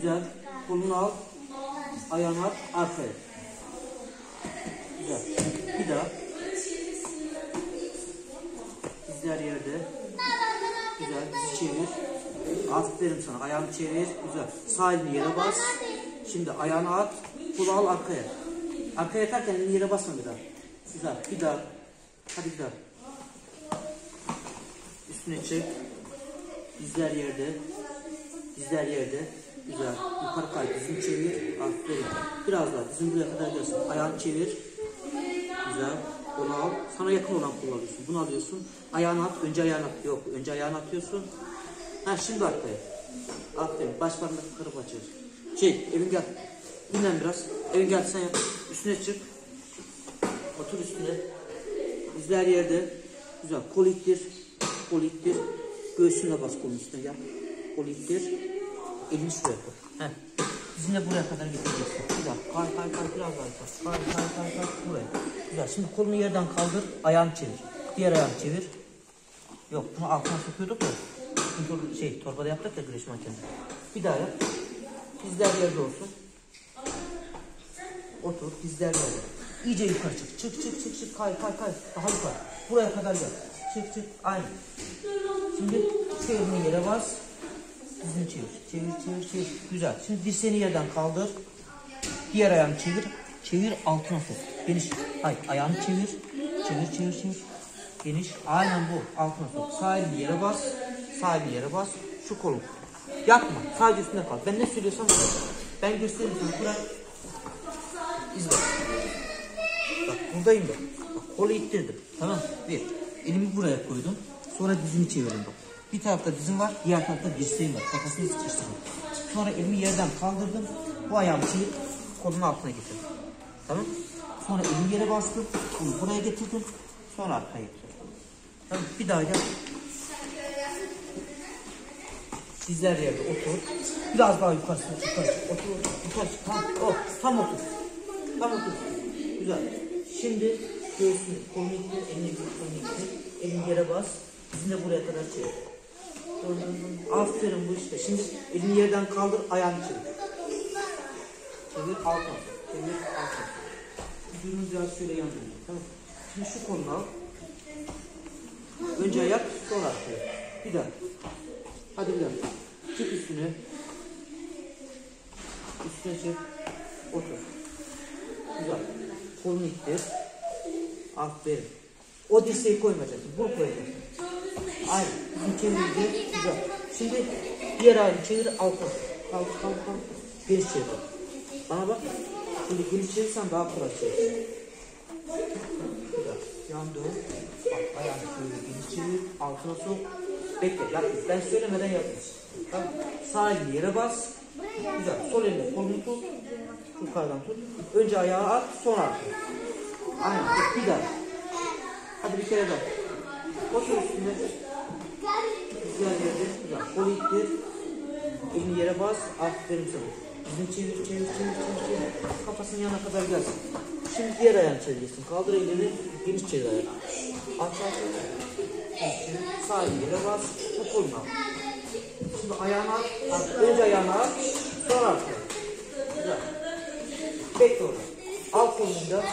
Güzel. Kolunu al. Ayağını at. Arkaya. Güzel. Bir daha. Dizler yerde. Güzel. Dizi çevir. Aferin sana. Ayağını çevir. Güzel. Sağ elini yere bas. Şimdi ayağını at. Kolu al arkaya. Arkaya yatarken elini yere basma bir daha. Güzel. Bir daha. Hadi bir daha. Üstüne çek. Dizler yerde. Dizler yerde. Güzel. Yukarı kay. Dizini çevir. Aferin. Biraz daha. Dizin buraya kadar gelsin. Ayağını çevir. Güzel. Onu al. Sana yakın olan kolu alıyorsun. Bunu alıyorsun. Ayağını at. Önce ayağını at. Yok. Önce ayağını atıyorsun. Ha şimdi arkaya. Aferin. Baş parmak kırıp açıyorsun. Şey evin gel. Dinlen biraz. Evin gel sen yap. Üstüne çık. Otur üstüne. Dizler yerde. Güzel. Kol ittir. Kol ittir. Göğsünle bas kolun üstüne yap. Kol ittir. Elini şuraya koy. Heh. Dizini buraya kadar getireceksin. Güzel. Kay kay kay biraz daha kay. Kay kay kay kay buraya. Güzel. Şimdi kolunu yerden kaldır. Ayağını çevir. Diğer ayağını çevir. Yok bunu altına sokuyorduk ya. Çünkü şey torbada yaptık ya güreş mankeninde. Bir daha yap. Dizler yerde olsun. Otur. Dizler yerde. İyice yukarı çık. Çık çık çık çık. Kay kay kay. Daha yukarı. Buraya kadar gel. Çık çık. Aynı. Şimdi şu elini yere bas. Dizini çevir. Çevir çevir çevir. Güzel. Şimdi dirseğini yerden kaldır. Diğer ayağını çevir. Çevir altına sok. Geniş. Hayır ayağını çevir. Çevir çevir çevir. Geniş. Aynen bu. Altına sok. Sağ elini yere bas. Sağ elini yere bas. Şu kolun. Yapma. Sadece üstünde kal. Ben ne söylüyorsam öyle. Ben göstereyim sana. Bırak. İzle. Bak buradayım ben. Bak kolu ittirdim. Tamam? Bir. Elimi buraya koydum. Sonra dizimi çevirdim bak. Bir tarafta dizim var, diğer tarafta dirseğim var. Kafasını sıkıştırdım. Sonra elimi yerden kaldırdım. Bu ayağımı çevirip kolunun altına getirdim. Tamam Sonra elimi yere bastım. Bunu buraya getirdim. Sonra arkaya getirdim. Tamam Bir daha gel. Dizler yerde otur. Biraz daha yukarı çık, yukarı. Otur, yukarı çık. Tam, oh, tam otur. Tam otur. Güzel. Şimdi göğsünü, kolunu ittir, elini kolunu ittir. Elini yere bas. Dizini buraya kadar çevir. Aferin bu işte. Şimdi elini yerden kaldır, ayağını çevir. Çevir, altına. Çevir, altına. Vücudunu biraz şöyle yan dön. Tamam. Şimdi şu kolunu al. Önce ayak, sonra arkaya. Bir daha. Hadi bir daha. Çık üstüne. Üstüne çık. Otur. Güzel. Kolunu ittir. Aferin. O dirseği koymayacaksın. Bunu koyacaksın. Aynen. Çevirince güzel. Şimdi diğer ayağını çevir altına. Kalk kalk kalk. Geniş çevir. Bana bak. Şimdi geniş çevirsen daha kolay çevir. Yan dön. Bak ayağını şöyle geniş çevir. Altına sok. Bekle. Yap. Ben söylemeden yapıyorsun. Tamam. Sağ elini yere bas. Güzel. Sol elini kolunu tut. Yukarıdan tut. Önce ayağı at. Sonra arkaya. Aynen. Bir daha. Hadi bir kere daha. Otur üstüne. Güzel yerde. Güzel. Kolu ittir. Elini yere bas. Aferin sana. Dizini çevir, çevir, çevir, çevir, çevir. Kafasının yanına kadar gelsin. Şimdi diğer ayağını çevireceksin. Kaldır elini. Geniş çevir ayağını. Aç, aç, aç. Sağ elini yere bas. Bu kolunu al. Şimdi ayağını at. at. Önce ayağını at. Sonra arkaya. Güzel. Bekle orada. Al kolunu da.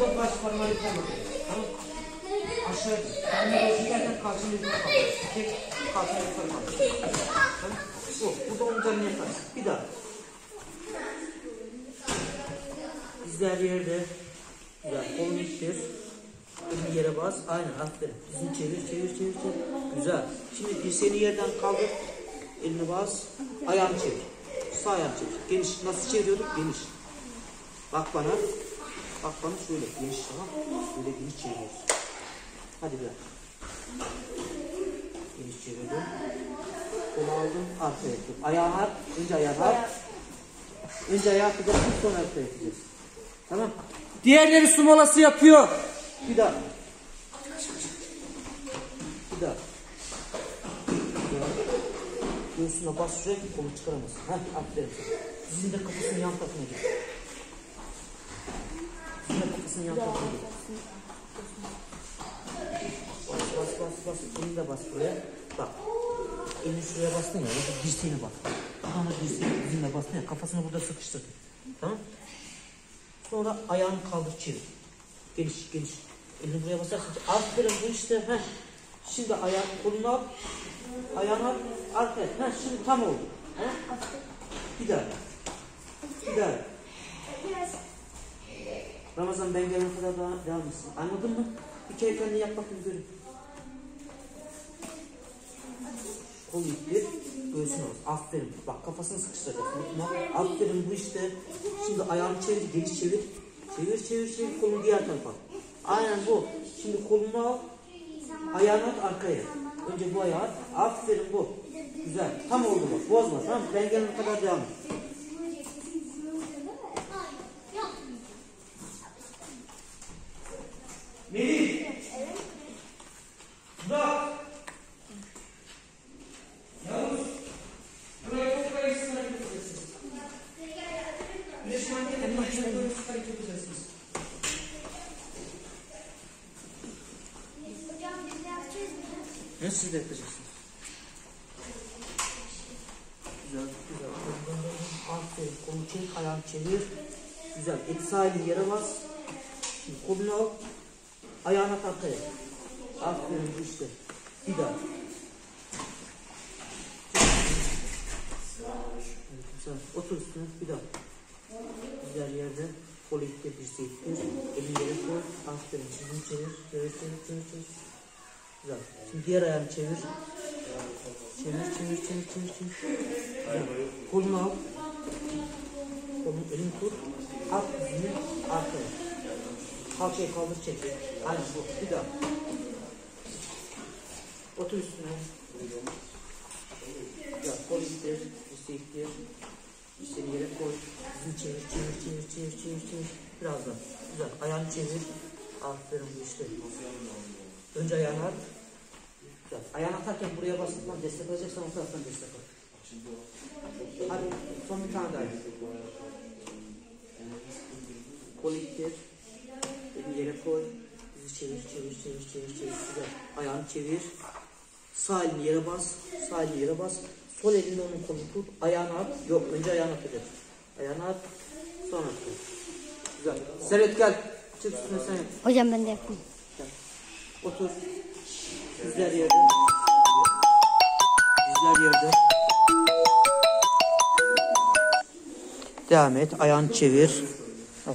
Burada baş parmağı yukarı. Tamam. Aşağı. Ben de çekerken kalçanı yukarı kaldır. Çek. Kalçanı yukarı kaldır. Tamam. Bu. Burada onun canını yakar. Bir daha. Dizler yerde. Güzel. Kolunu ittir. Elini yere bas. Aynen. Aferin. Dizini çevir, çevir, çevir, çevir. Güzel. Şimdi dirseğini yerden kaldır. Elini bas. Ayağını çevir. Sağ ayağını çevir. Geniş. Nasıl çeviriyorduk? Geniş. Bak bana. Bak bana şöyle geniş tamam. Böyle geniş çeviriyoruz. Hadi biraz. Geniş çevirdim. Kolu aldım. Arkaya ettim. Ayağını at. Önce ayağını at. Önce ayağı atacaksın sonra arkaya edeceğiz. Tamam. Diğerleri su molası yapıyor. Bir daha. Bir daha. Göğsüne bas şuraya ki kolu çıkaramazsın. Heh aferin. Dizin de kafasının yan tarafına git. Dizin de kafasının yan tarafına git. Bas. Elini de bas buraya. Bak. Elini şuraya bastın ya. Orada dirseğine bak. Arkana dirseği dizine bas. Ne? Kafasını burada sıkıştır. Tamam. Sonra ayağını kaldır çevir. Geniş geniş. Elini buraya basarsın. Aferin bu işte. Heh. Şimdi ayağı kolunu al. Ayağını al. Arkaya. Heh, şimdi tam oldu. Heh. Bir daha. Bir daha. Ramazan ben gelene kadar daha devam etsin. Anladın mı? Bir kere kendini yap bakayım görün. Kol ittir, göğsünü al. Aferin. Bak kafasını sıkıştıracaksın. Aferin bu işte. Şimdi ayağını çevir, geniş çevir. Çevir, çevir, çevir. Kolunu diğer tarafa. Aynen bu. Şimdi kolunu al. Ayağını at arkaya. Önce bu ayağı at. Aferin bu. Güzel. Tam oldu bak. Bozma tamam? Ben gelene kadar devam et. Melih. Ne siz? Güzel, güzel. Aferin. Kolu çek, ayağını çevir. Güzel. Et sahili yere bas. Şimdi kolunu al. Ayağını at arkaya. Aferin işte. Bir daha. Evet. Otur üstüne. Bir daha. Güzel yerde. Kolu ittir, dirseği ittir. Elini yere koy. Aferin. Çizim çevir. Çevir, çevir, çevir, çevir. Güzel. Diğer ayağını çevir. Çevir, çevir, çevir, çevir, çevir. Güzel. Kolunu al. Kolunu elini tut. At dizini arkaya. Kalçayı kaldır çek. Aynen bu. Bir daha. Otur üstüne. Ya kol ittir. Dirseği ittir. Dirseğini yere koy. Dizini çevir, çevir, çevir, çevir, çevir, çevir. Biraz daha. Güzel. Ayağını çevir. Aferin bu işte. Önce ayağını at. Güzel. Ayağını atarken buraya basıp lan destek alacaksan o taraftan destek al. Hadi son bir tane daha. Kol ittir. Elini yere koy. Bizi çevir, çevir, çevir, çevir, çevir. Güzel. Ayağını çevir. Sağ elini yere bas. Sağ elini yere bas. Sol elinde onun kolunu tut. Ayağını at. Yok önce ayağını atacaksın. Ayağını at. Sonra at. Güzel. Servet gel. Çık üstüne sen yap. Hocam ben de yapayım. Otur. Dizler yerde. Dizler yerde. Devam et. Ayağını çevir. Al.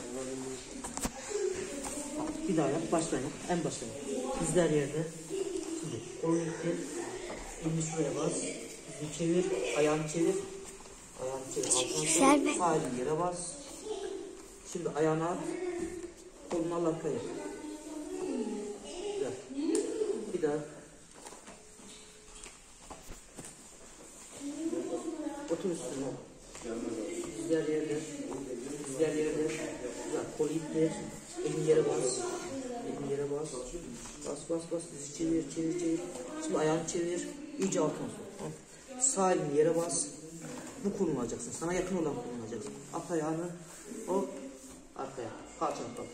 Bir daha yap. Baştan yap. En baştan yap. Dizler yerde. Şimdi ittir. Elini şuraya bas. Dizini çevir. Ayağını çevir. Ayağını çevir. Alttan çevir. Sağ yere bas. Şimdi ayağını at. Kolunu al arkaya. Bir daha. Otur üstüne. Dizler yerde. Dizler yerde. Güzel. Kol ittir. Elini yere bas. Elini yere bas. Bas bas bas. Dizi çevir çevir çevir. Şimdi ayağını çevir. İyice altına sok. Sağ elini yere bas. Bu kolunu alacaksın. Sana yakın olan kolunu alacaksın. At ayağını. Hop. Arkaya. Kalçanı tut.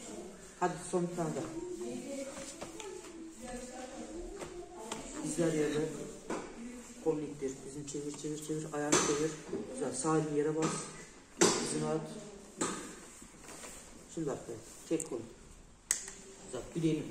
Hadi son bir tane daha. Dizler yerde. Kolunu ittir. Dizini çevir çevir çevir. Ayağını çevir. Güzel. Sağ yere bas. Dizini at. Şimdi arkaya. Çek kolunu. Güzel. Bırak.